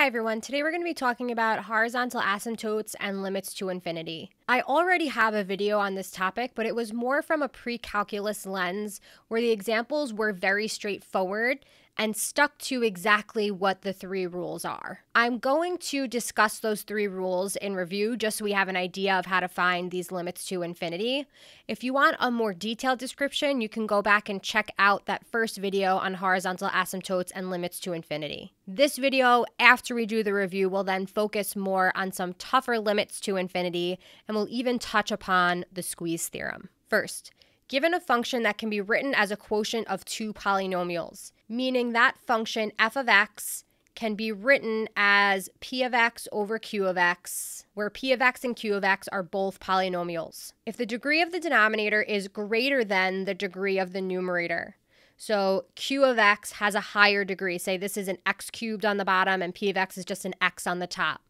Hi everyone, today we're going to be talking about horizontal asymptotes and limits to infinity. I already have a video on this topic, but it was more from a pre-calculus lens where the examples were very straightforward and stuck to exactly what the three rules are. I'm going to discuss those three rules in review just so we have an idea of how to find these limits to infinity. If you want a more detailed description, you can go back and check out that first video on horizontal asymptotes and limits to infinity. This video, after we do the review, will then focus more on some tougher limits to infinity and we'll even touch upon the squeeze theorem. First, given a function that can be written as a quotient of two polynomials, meaning that function f of x can be written as p of x over q of x, where p of x and q of x are both polynomials. If the degree of the denominator is greater than the degree of the numerator, so q of x has a higher degree, say this is an x cubed on the bottom and p of x is just an x on the top.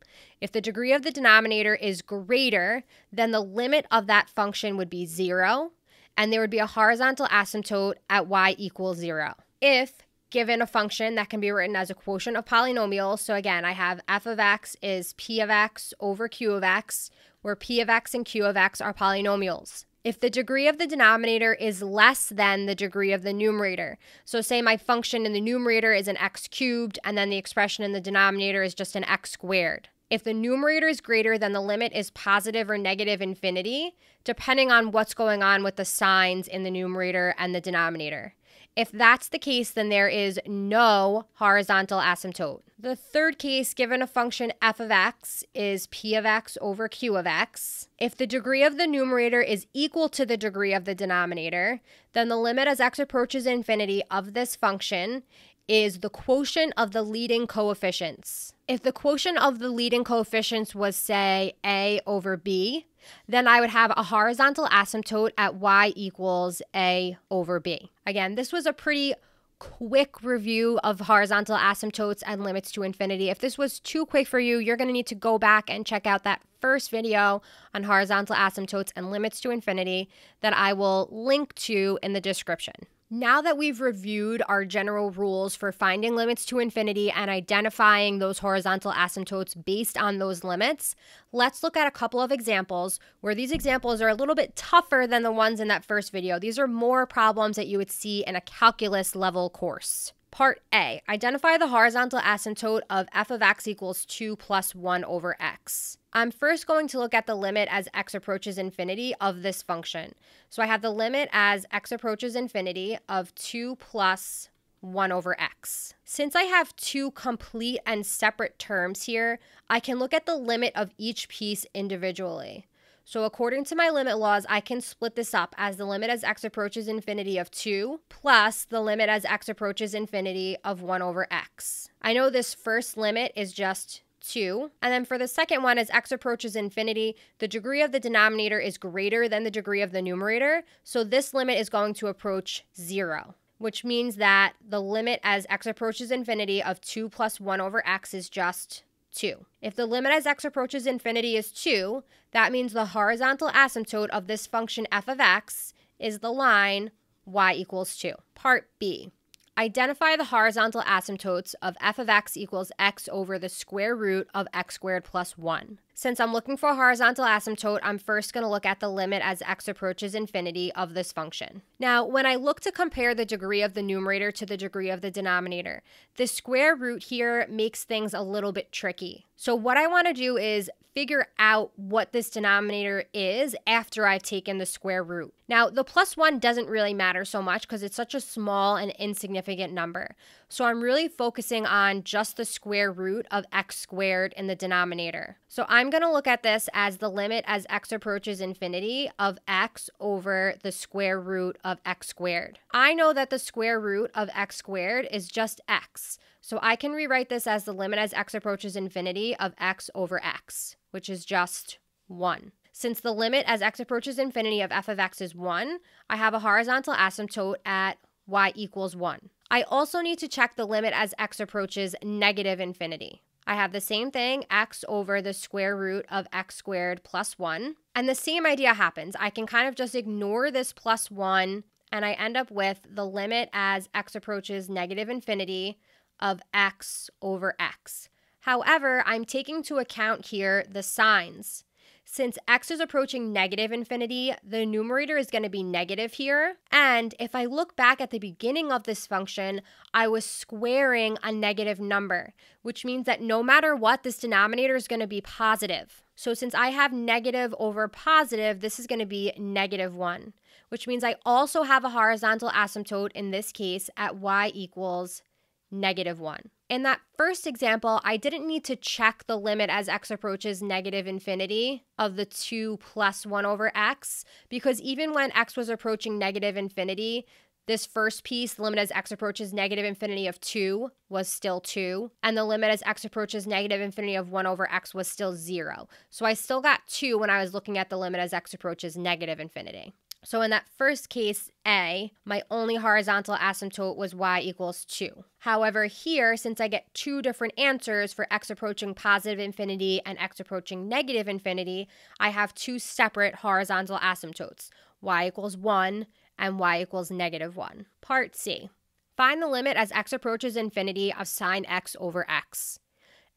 If the degree of the denominator is greater, then the limit of that function would be zero, and there would be a horizontal asymptote at y equals zero. If given a function that can be written as a quotient of polynomials, so again, I have f of x is p of x over q of x, where p of x and q of x are polynomials. If the degree of the denominator is less than the degree of the numerator, so say my function in the numerator is an x cubed, and then the expression in the denominator is just an x squared. If the numerator is greater than the limit is positive or negative infinity, depending on what's going on with the signs in the numerator and the denominator. If that's the case, then there is no horizontal asymptote. The third case, given a function f of x is p of x over q of x, if the degree of the numerator is equal to the degree of the denominator, then the limit as x approaches infinity of this function is the quotient of the leading coefficients. If the quotient of the leading coefficients was, say, a over b, then I would have a horizontal asymptote at y equals a over b. Again, this was a pretty quick review of horizontal asymptotes and limits to infinity. If this was too quick for you, you're going to need to go back and check out that first video on horizontal asymptotes and limits to infinity that I will link to in the description. Now that we've reviewed our general rules for finding limits to infinity and identifying those horizontal asymptotes based on those limits, let's look at a couple of examples where these examples are a little bit tougher than the ones in that first video. These are more problems that you would see in a calculus level course. Part A, identify the horizontal asymptote of f of x equals 2 plus 1 over x. I'm first going to look at the limit as x approaches infinity of this function. So I have the limit as x approaches infinity of 2 plus 1 over x. Since I have two complete and separate terms here, I can look at the limit of each piece individually. So according to my limit laws, I can split this up as the limit as x approaches infinity of 2 plus the limit as x approaches infinity of 1 over x. I know this first limit is just 2. And then for the second one, as x approaches infinity, the degree of the denominator is greater than the degree of the numerator. So this limit is going to approach 0, which means that the limit as x approaches infinity of 2 plus 1 over x is just 2. If the limit as x approaches infinity is 2, that means the horizontal asymptote of this function f of x is the line y equals 2. Part B. Identify the horizontal asymptotes of f of x equals x over the square root of x squared plus 1. Since I'm looking for a horizontal asymptote, I'm first going to look at the limit as x approaches infinity of this function. Now, when I look to compare the degree of the numerator to the degree of the denominator, the square root here makes things a little bit tricky. So what I want to do is figure out what this denominator is after I've taken the square root. Now, the plus one doesn't really matter so much because it's such a small and insignificant number. So I'm really focusing on just the square root of x squared in the denominator. So I'm going to look at this as the limit as x approaches infinity of x over the square root of x squared. I know that the square root of x squared is just x. So I can rewrite this as the limit as x approaches infinity of x over x, which is just 1. Since the limit as x approaches infinity of f of x is 1, I have a horizontal asymptote at y equals 1. I also need to check the limit as x approaches negative infinity. I have the same thing, x over the square root of x squared plus 1. And the same idea happens. I can kind of just ignore this plus 1, and I end up with the limit as x approaches negative infinity of x over x. However, I'm taking into account here the signs. Since x is approaching negative infinity, the numerator is going to be negative here. And if I look back at the beginning of this function, I was squaring a negative number, which means that no matter what, this denominator is going to be positive. So since I have negative over positive, this is going to be negative 1, which means I also have a horizontal asymptote in this case at y equals negative 1. In that first example, I didn't need to check the limit as x approaches negative infinity of the 2 plus 1 over x, because even when x was approaching negative infinity, this first piece, the limit as x approaches negative infinity of 2 was still 2, and the limit as x approaches negative infinity of 1 over x was still 0. So I still got 2 when I was looking at the limit as x approaches negative infinity. So in that first case, A, my only horizontal asymptote was y equals 2. However, here, since I get two different answers for x approaching positive infinity and x approaching negative infinity, I have two separate horizontal asymptotes, y equals 1 and y equals negative 1. Part C. Find the limit as x approaches infinity of sine x over x.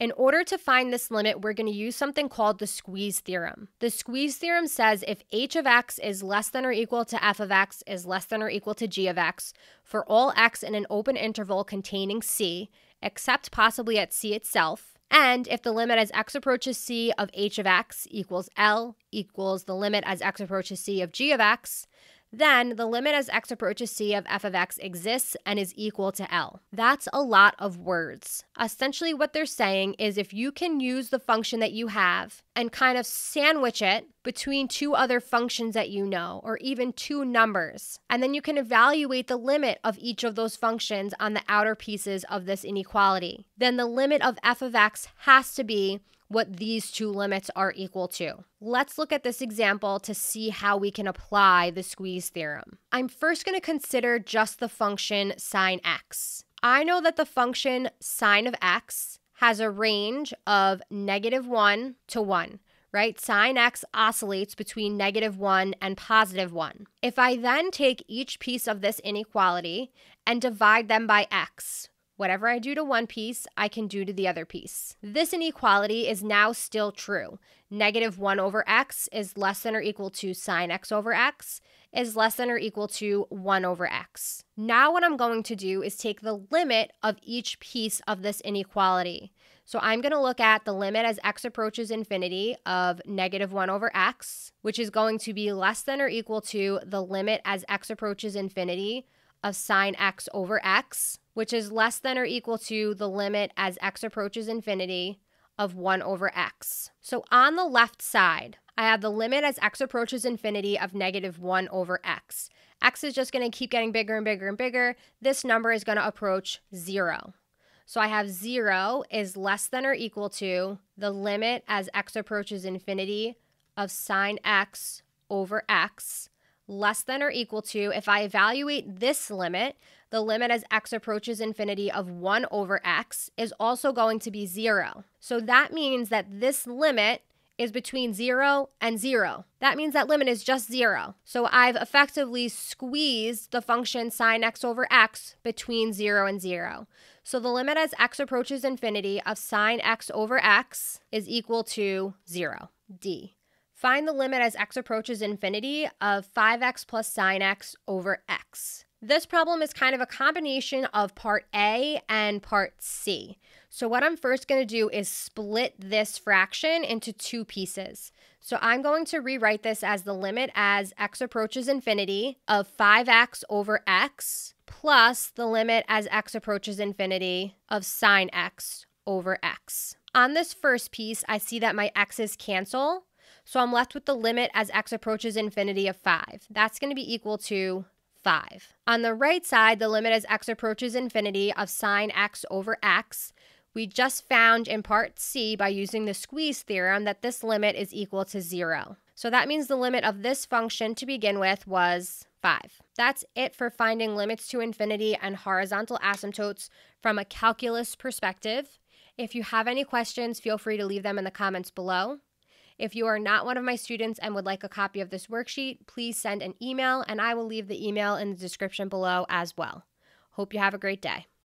In order to find this limit, we're going to use something called the squeeze theorem. The squeeze theorem says if h of x is less than or equal to f of x is less than or equal to g of x for all x in an open interval containing c, except possibly at c itself, and if the limit as x approaches c of h of x equals L equals the limit as x approaches c of g of x, then the limit as x approaches c of f of x exists and is equal to L. That's a lot of words. Essentially, what they're saying is if you can use the function that you have and kind of sandwich it between two other functions that you know, or even two numbers, and then you can evaluate the limit of each of those functions on the outer pieces of this inequality, then the limit of f of x has to be what these two limits are equal to. Let's look at this example to see how we can apply the squeeze theorem. I'm first going to consider just the function sine x. I know that the function sine of x has a range of negative 1 to 1 right? Sine x oscillates between negative 1 and positive 1. If I then take each piece of this inequality and divide them by x, Whatever I do to one piece, I can do to the other piece. This inequality is now still true. Negative 1 over x is less than or equal to sine x over x is less than or equal to 1 over x. Now what I'm going to do is take the limit of each piece of this inequality. So I'm going to look at the limit as x approaches infinity of negative 1 over x, which is going to be less than or equal to the limit as x approaches infinity of sine x over x, which is less than or equal to the limit as x approaches infinity of 1 over x. So on the left side, I have the limit as x approaches infinity of negative 1 over x. x is just going to keep getting bigger and bigger and bigger. This number is going to approach 0. So I have 0 is less than or equal to the limit as x approaches infinity of sine x over x less than or equal to, if I evaluate this limit, the limit as x approaches infinity of 1 over x is also going to be 0. So that means that this limit is between 0 and 0. That means that limit is just 0. So I've effectively squeezed the function sine x over x between 0 and 0. So the limit as x approaches infinity of sine x over x is equal to 0. D. Find the limit as x approaches infinity of 5x plus sine x over x. This problem is kind of a combination of part A and part C. So what I'm first going to do is split this fraction into two pieces. So I'm going to rewrite this as the limit as x approaches infinity of 5x over x plus the limit as x approaches infinity of sine x over x. On this first piece, I see that my x's cancel, so I'm left with the limit as x approaches infinity of 5. That's going to be equal to 5. On the right side, the limit as x approaches infinity of sine x over x. We just found in part C by using the squeeze theorem that this limit is equal to 0. So that means the limit of this function to begin with was 5. That's it for finding limits to infinity and horizontal asymptotes from a calculus perspective. If you have any questions, feel free to leave them in the comments below. If you are not one of my students and would like a copy of this worksheet, please send an email and I will leave the email in the description below as well. Hope you have a great day.